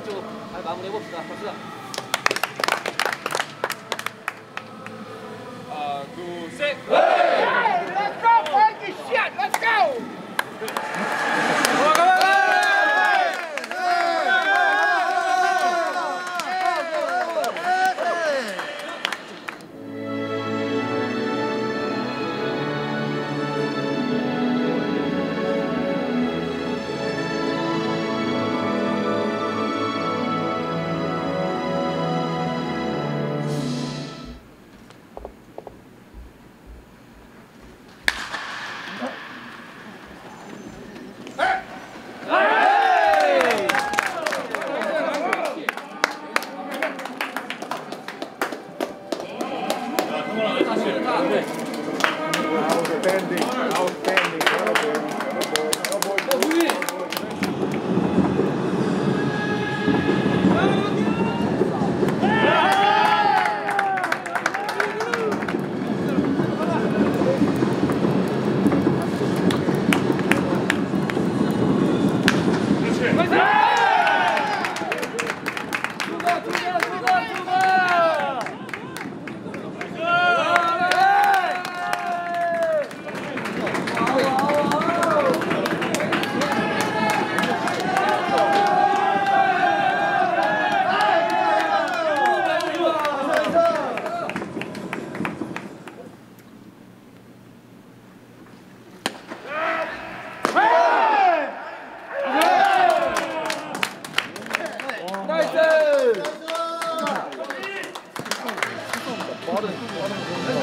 이번 주잘 마무리해 봅시다. 갑시다. 하나, 둘, 셋. Outstanding, outstanding. 어, 빠른 빠른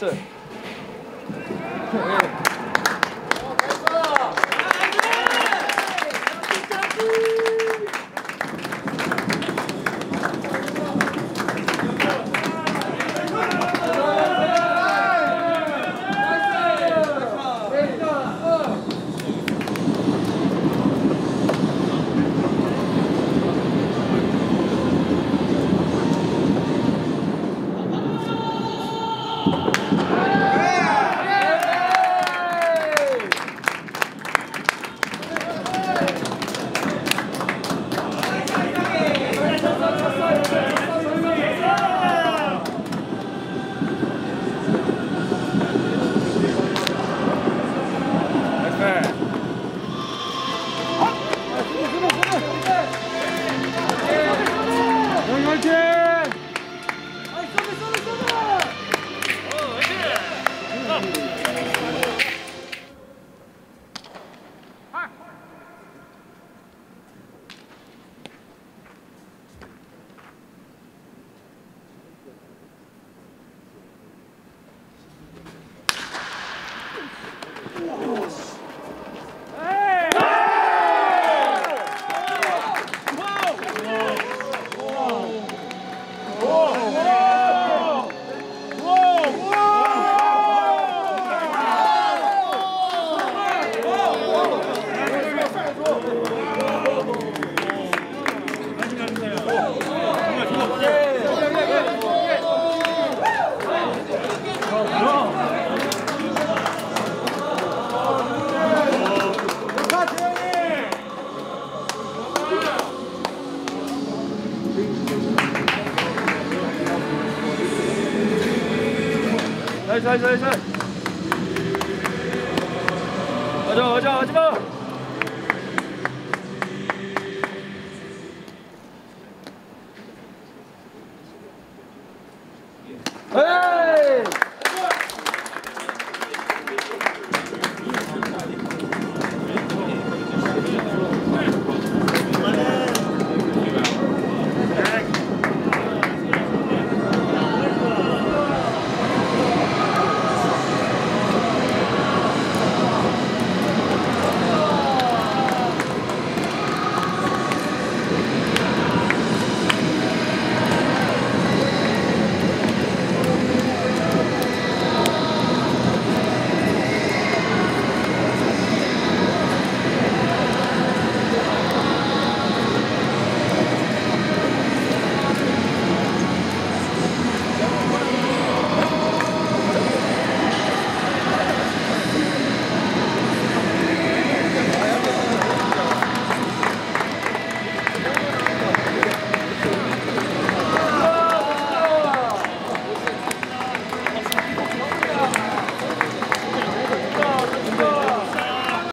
sir. 이스 나이스 나이스 가자 가자